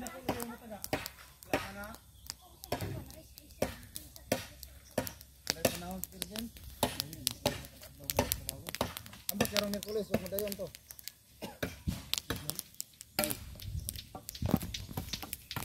Ambak karong Miyerkules, huwag mo dayon to.